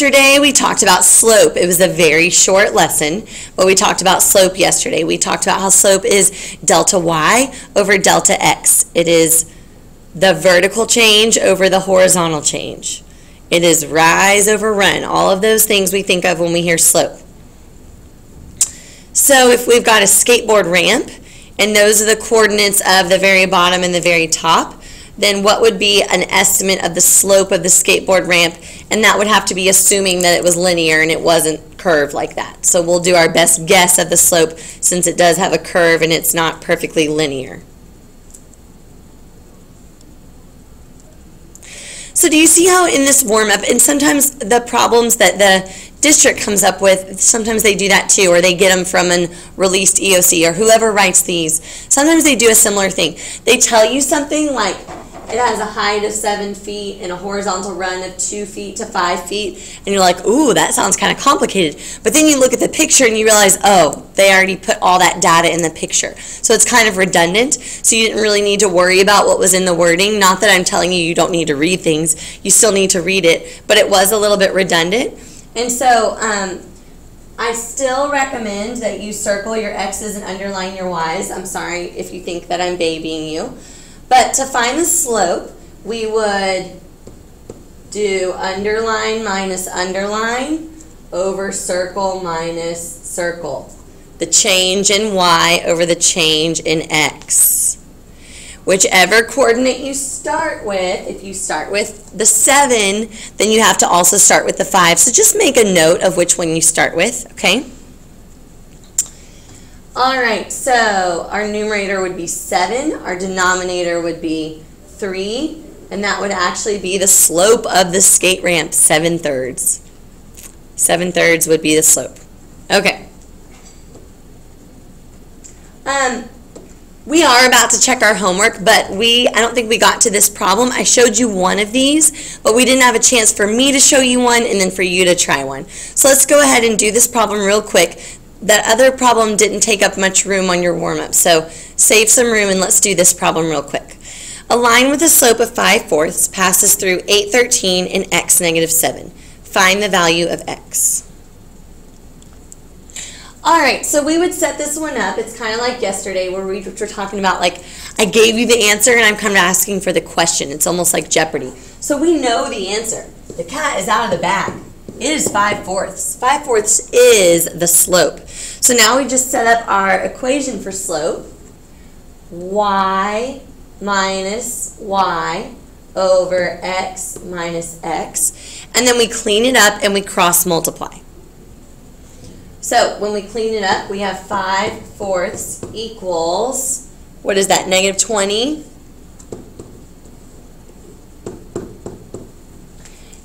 Yesterday we talked about slope. It was a very short lesson, but we talked about slope yesterday. We talked about how slope is delta y over delta x. It is the vertical change over the horizontal change. It is rise over run. All of those things we think of when we hear slope. So if we've got a skateboard ramp, and those are the coordinates of the very bottom and the very top, then what would be an estimate of the slope of the skateboard ramp? And that would have to be assuming that it was linear and it wasn't curved like that. So we'll do our best guess of the slope since it does have a curve and it's not perfectly linear. So do you see how in this warm-up, and sometimes the problems that the district comes up with, sometimes they do that too, or they get them from an released EOC or whoever writes these. Sometimes they do a similar thing. They tell you something like, it has a height of seven feet and a horizontal run of two feet to five feet. And you're like, ooh, that sounds kind of complicated. But then you look at the picture and you realize, oh, they already put all that data in the picture. So it's kind of redundant. So you didn't really need to worry about what was in the wording. Not that I'm telling you you don't need to read things. You still need to read it. But it was a little bit redundant. And so um, I still recommend that you circle your X's and underline your Y's. I'm sorry if you think that I'm babying you. But to find the slope, we would do underline minus underline over circle minus circle. The change in y over the change in x. Whichever coordinate you start with, if you start with the 7, then you have to also start with the 5. So just make a note of which one you start with, okay? All right, so our numerator would be 7, our denominator would be 3, and that would actually be the slope of the skate ramp, 7 thirds. 7 thirds would be the slope. Okay. Um, we are about to check our homework, but we, I don't think we got to this problem. I showed you one of these, but we didn't have a chance for me to show you one and then for you to try one. So let's go ahead and do this problem real quick that other problem didn't take up much room on your warm-up, so save some room and let's do this problem real quick. A line with a slope of 5 fourths passes through 813 and x negative 7. Find the value of x. All right, so we would set this one up. It's kind of like yesterday where we were talking about like, I gave you the answer and I'm kind of asking for the question. It's almost like Jeopardy. So we know the answer. The cat is out of the bag. It is 5 fourths. 5 fourths is the slope. So now we just set up our equation for slope. y minus y over x minus x. And then we clean it up and we cross multiply. So when we clean it up, we have 5 fourths equals, what is that, negative 20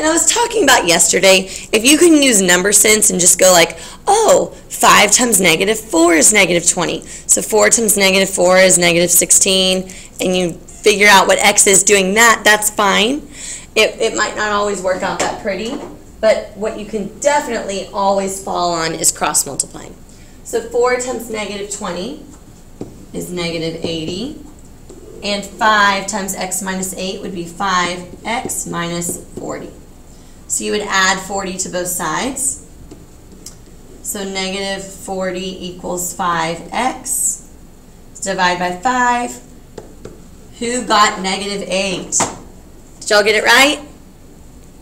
And I was talking about yesterday, if you can use number sense and just go like, oh, 5 times negative 4 is negative 20. So 4 times negative 4 is negative 16, and you figure out what x is doing that, that's fine. It, it might not always work out that pretty, but what you can definitely always fall on is cross multiplying. So 4 times negative 20 is negative 80. And 5 times x minus 8 would be 5x minus 40. So you would add 40 to both sides. So negative 40 equals 5x. divide by 5. Who got negative 8? Did y'all get it right?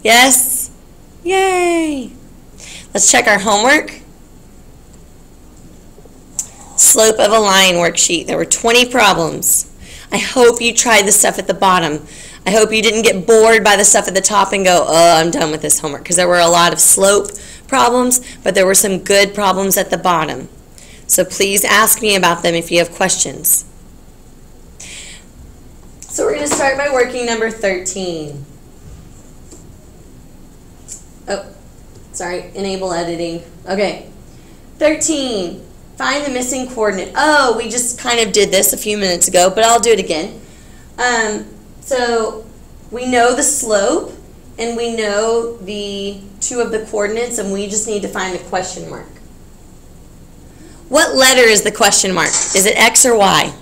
Yes? Yay! Let's check our homework. Slope of a line worksheet. There were 20 problems. I hope you tried the stuff at the bottom. I hope you didn't get bored by the stuff at the top and go, oh, I'm done with this homework. Because there were a lot of slope problems, but there were some good problems at the bottom. So please ask me about them if you have questions. So we're going to start by working number 13. Oh, sorry, enable editing. Okay. 13. Find the missing coordinate. Oh, we just kind of did this a few minutes ago, but I'll do it again. Um, so we know the slope and we know the two of the coordinates and we just need to find the question mark. What letter is the question mark? Is it X or Y?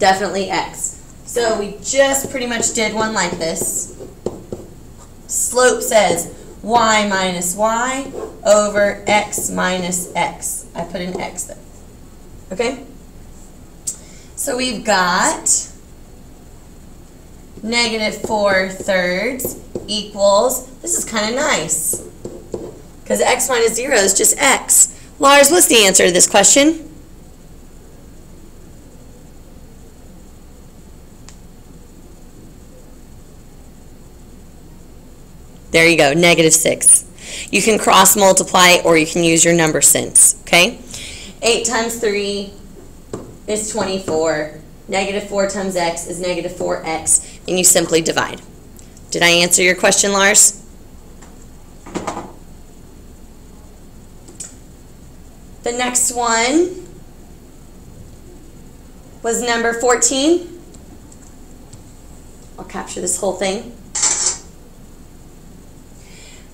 Definitely X. So we just pretty much did one like this. Slope says y minus y over x minus x. I put an x there. Okay? So we've got negative 4 thirds equals, this is kind of nice, because x minus 0 is just x. Lars, what's the answer to this question? There you go, negative 6. You can cross multiply or you can use your number sense, okay? 8 times 3 is 24. Negative 4 times x is negative 4x, and you simply divide. Did I answer your question, Lars? The next one was number 14. I'll capture this whole thing.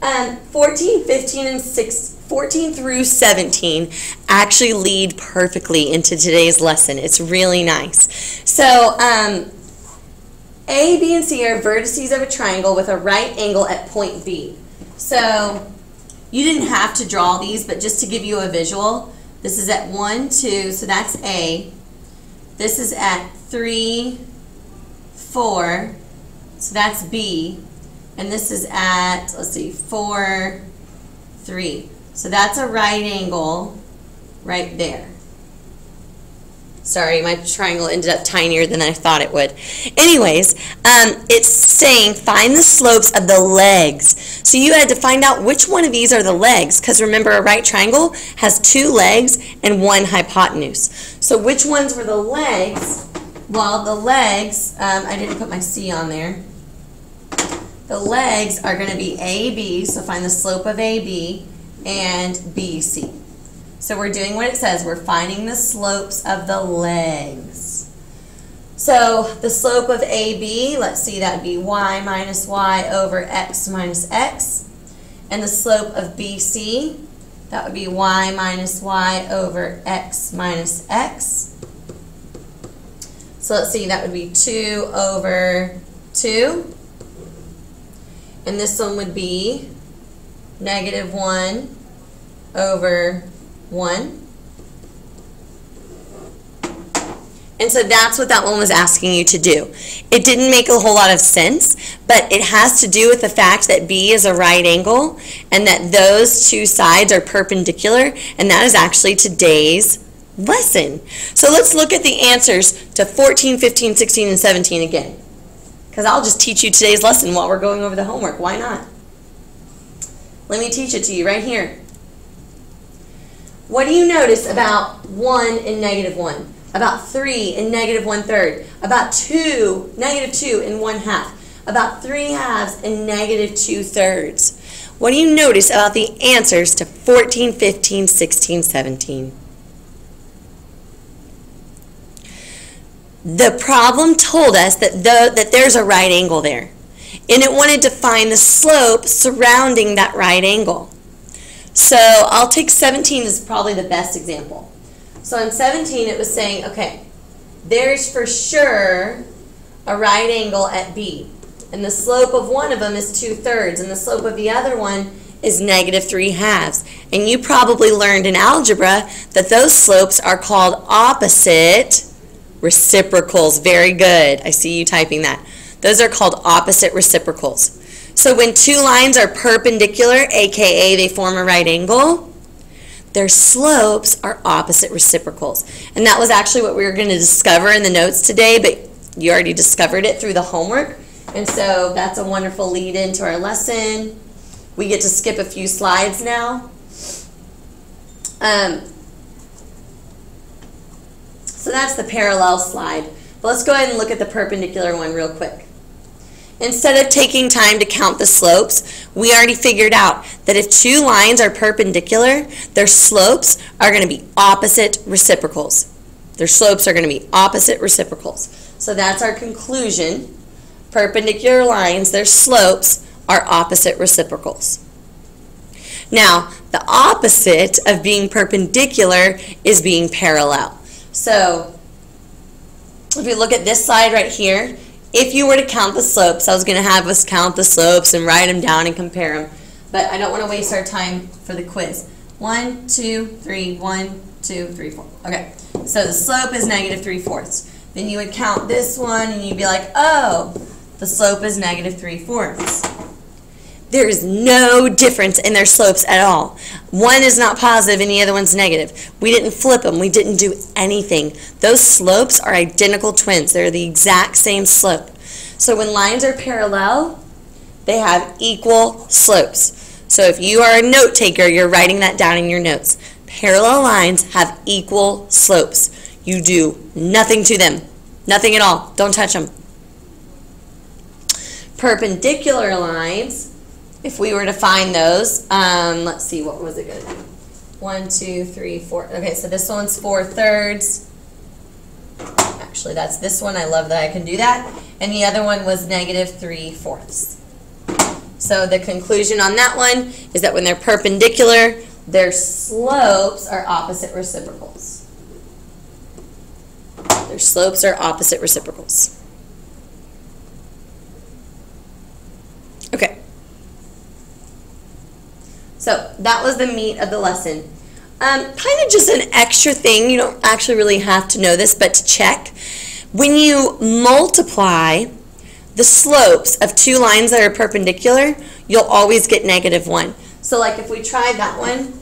Um, 14, 15, and 6, 14 through 17 actually lead perfectly into today's lesson. It's really nice. So, um, A, B, and C are vertices of a triangle with a right angle at point B. So, you didn't have to draw these, but just to give you a visual, this is at 1, 2, so that's A. This is at 3, 4, so that's B and this is at, let's see, 4, 3. So that's a right angle right there. Sorry, my triangle ended up tinier than I thought it would. Anyways, um, it's saying find the slopes of the legs. So you had to find out which one of these are the legs, because remember a right triangle has two legs and one hypotenuse. So which ones were the legs? Well, the legs, um, I didn't put my C on there. The legs are going to be AB, so find the slope of AB, and BC. So we're doing what it says. We're finding the slopes of the legs. So the slope of AB, let's see, that would be y minus y over x minus x. And the slope of BC, that would be y minus y over x minus x. So let's see, that would be 2 over 2. And this one would be negative 1 over 1. And so that's what that one was asking you to do. It didn't make a whole lot of sense, but it has to do with the fact that B is a right angle and that those two sides are perpendicular, and that is actually today's lesson. So let's look at the answers to 14, 15, 16, and 17 again because I'll just teach you today's lesson while we're going over the homework. Why not? Let me teach it to you right here. What do you notice about 1 and negative 1? About 3 and negative 1 third? About 2, negative 2 and 1 half? About 3 halves and negative 2 thirds? What do you notice about the answers to 14, 15, 16, 17? The problem told us that, the, that there's a right angle there. And it wanted to find the slope surrounding that right angle. So I'll take 17 as probably the best example. So in 17 it was saying, okay, there's for sure a right angle at B. And the slope of one of them is 2 thirds, and the slope of the other one is negative 3 halves. And you probably learned in algebra that those slopes are called opposite Reciprocals, very good. I see you typing that. Those are called opposite reciprocals. So when two lines are perpendicular, aka they form a right angle, their slopes are opposite reciprocals. And that was actually what we were going to discover in the notes today, but you already discovered it through the homework. And so that's a wonderful lead into our lesson. We get to skip a few slides now. Um, so that's the parallel slide. But let's go ahead and look at the perpendicular one real quick. Instead of taking time to count the slopes, we already figured out that if two lines are perpendicular, their slopes are going to be opposite reciprocals. Their slopes are going to be opposite reciprocals. So that's our conclusion. Perpendicular lines, their slopes are opposite reciprocals. Now, the opposite of being perpendicular is being parallel. So if we look at this side right here, if you were to count the slopes, I was going to have us count the slopes and write them down and compare them, but I don't want to waste our time for the quiz. One, two, three, one, two, three, four. Okay, so the slope is negative three fourths. Then you would count this one and you'd be like, oh, the slope is negative three fourths. There is no difference in their slopes at all. One is not positive and the other one's negative. We didn't flip them. We didn't do anything. Those slopes are identical twins. They're the exact same slope. So when lines are parallel, they have equal slopes. So if you are a note taker, you're writing that down in your notes. Parallel lines have equal slopes. You do nothing to them. Nothing at all. Don't touch them. Perpendicular lines if we were to find those, um, let's see, what was it going to be? One, two, three, four. Okay, so this one's four thirds. Actually, that's this one. I love that I can do that. And the other one was negative three fourths. So the conclusion on that one is that when they're perpendicular, their slopes are opposite reciprocals. Their slopes are opposite reciprocals. Okay. So that was the meat of the lesson. Um, kind of just an extra thing, you don't actually really have to know this, but to check. When you multiply the slopes of two lines that are perpendicular, you'll always get negative 1. So like if we tried that one,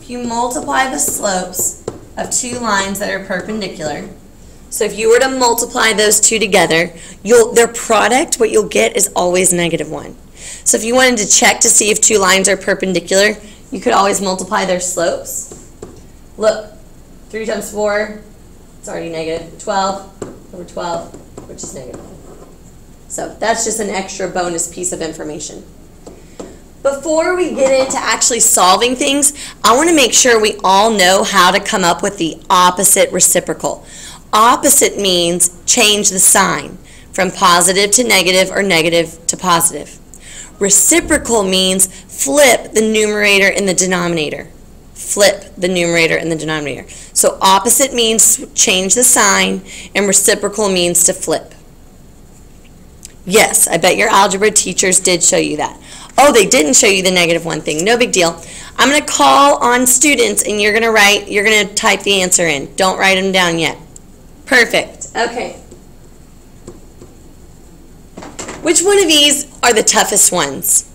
if you multiply the slopes of two lines that are perpendicular, so if you were to multiply those two together, you'll their product, what you'll get is always negative 1. So if you wanted to check to see if two lines are perpendicular, you could always multiply their slopes. Look, 3 times 4, it's already negative. 12 over 12, which is negative. So that's just an extra bonus piece of information. Before we get into actually solving things, I want to make sure we all know how to come up with the opposite reciprocal. Opposite means change the sign from positive to negative or negative to positive. Reciprocal means flip the numerator and the denominator. Flip the numerator and the denominator. So opposite means change the sign, and reciprocal means to flip. Yes, I bet your algebra teachers did show you that. Oh, they didn't show you the negative one thing. No big deal. I'm going to call on students, and you're going to write, you're going to type the answer in. Don't write them down yet. Perfect. Okay. Which one of these are the toughest ones?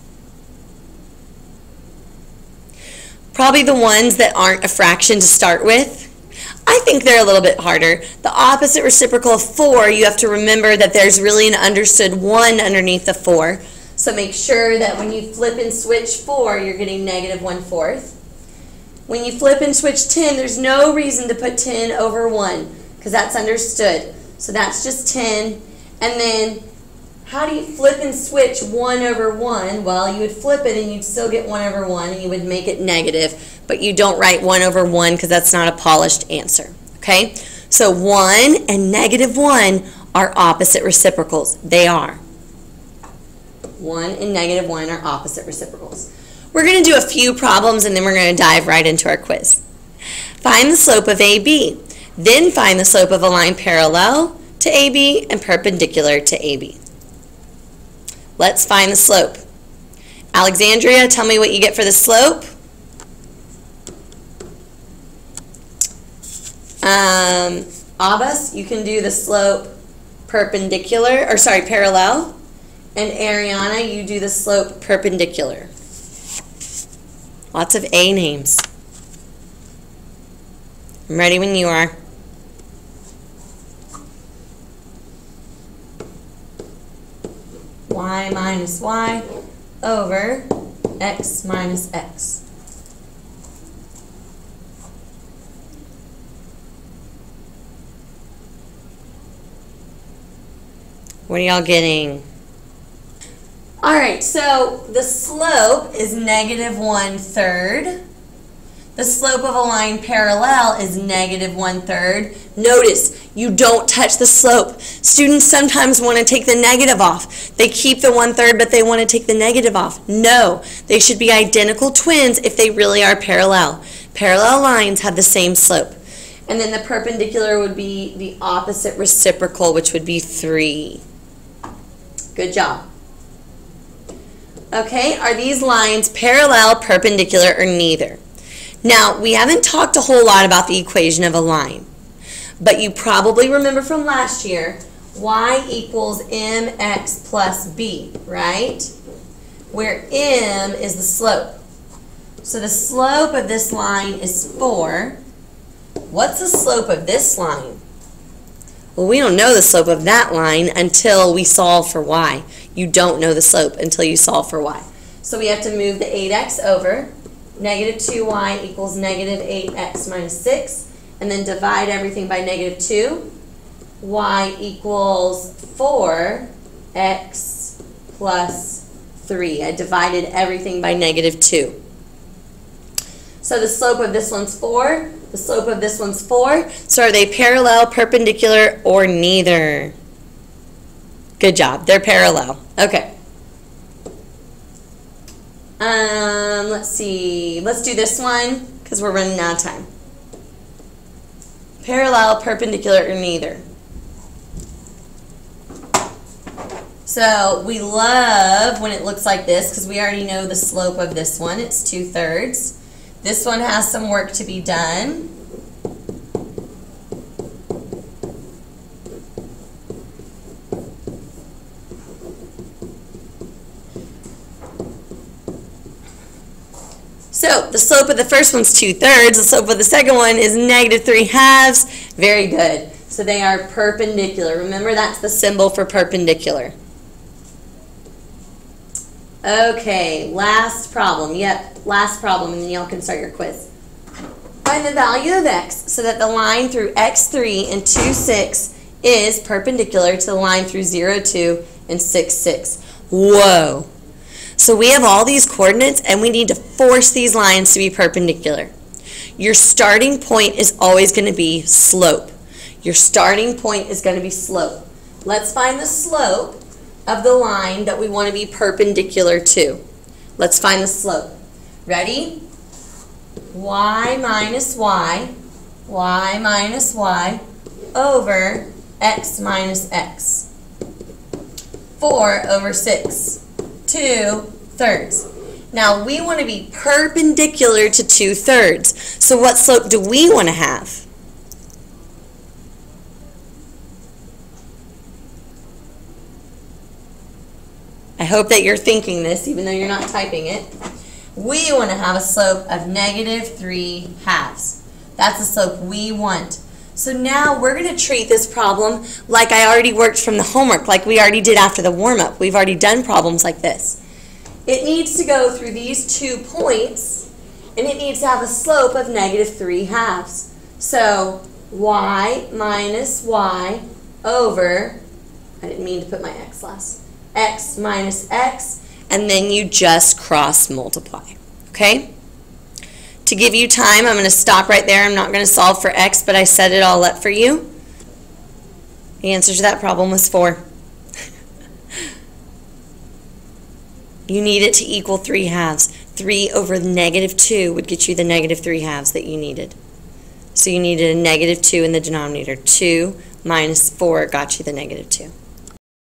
Probably the ones that aren't a fraction to start with. I think they're a little bit harder. The opposite reciprocal of 4, you have to remember that there's really an understood 1 underneath the 4. So make sure that when you flip and switch 4, you're getting negative 1 fourth. When you flip and switch 10, there's no reason to put 10 over 1 because that's understood. So that's just 10. And then how do you flip and switch 1 over 1? Well, you would flip it and you'd still get 1 over 1 and you would make it negative, but you don't write 1 over 1 because that's not a polished answer. Okay? So 1 and negative 1 are opposite reciprocals. They are. 1 and negative 1 are opposite reciprocals. We're going to do a few problems and then we're going to dive right into our quiz. Find the slope of AB. Then find the slope of a line parallel to AB and perpendicular to AB. Let's find the slope. Alexandria, tell me what you get for the slope. Um, Abbas, you can do the slope perpendicular, or sorry, parallel. And Ariana, you do the slope perpendicular. Lots of A names. I'm ready when you are. Y minus y over x minus x. What are y'all getting? All right, so the slope is negative one third. The slope of a line parallel is negative one third. Notice, you don't touch the slope. Students sometimes want to take the negative off. They keep the one third, but they want to take the negative off. No, they should be identical twins if they really are parallel. Parallel lines have the same slope. And then the perpendicular would be the opposite reciprocal, which would be 3. Good job. Okay, are these lines parallel, perpendicular, or neither? Now, we haven't talked a whole lot about the equation of a line, but you probably remember from last year, y equals mx plus b, right? Where m is the slope. So the slope of this line is 4. What's the slope of this line? Well, we don't know the slope of that line until we solve for y. You don't know the slope until you solve for y. So we have to move the 8x over. Negative 2y equals negative 8x minus 6. And then divide everything by negative 2. y equals 4x plus 3. I divided everything by negative 2. So the slope of this one's 4. The slope of this one's 4. So are they parallel, perpendicular, or neither? Good job. They're parallel. Okay. Um, let's see. Let's do this one because we're running out of time. Parallel, perpendicular, or neither. So we love when it looks like this because we already know the slope of this one. It's 2 thirds. This one has some work to be done. So the slope of the first one's 2 thirds. The slope of the second one is negative 3 halves. Very good. So they are perpendicular. Remember that's the symbol for perpendicular. Okay, last problem. Yep, last problem, and then y'all can start your quiz. Find the value of x so that the line through x3 and 2, 6 is perpendicular to the line through 0, 2 and 6, 6. Whoa. So we have all these coordinates and we need to force these lines to be perpendicular. Your starting point is always going to be slope. Your starting point is going to be slope. Let's find the slope of the line that we want to be perpendicular to. Let's find the slope. Ready? y minus y, y minus y, over x minus x. 4 over 6. 2 thirds. Now we want to be perpendicular to 2 thirds. So what slope do we want to have? I hope that you're thinking this even though you're not typing it. We want to have a slope of negative 3 halves. That's the slope we want. So now we're going to treat this problem like I already worked from the homework, like we already did after the warm-up. We've already done problems like this. It needs to go through these two points, and it needs to have a slope of negative 3 halves. So y minus y over, I didn't mean to put my x last, x minus x, and then you just cross multiply. Okay? To give you time, I'm going to stop right there. I'm not going to solve for x, but I set it all up for you. The answer to that problem was 4. you need it to equal 3 halves. 3 over negative 2 would get you the negative 3 halves that you needed. So you needed a negative 2 in the denominator. 2 minus 4 got you the negative 2.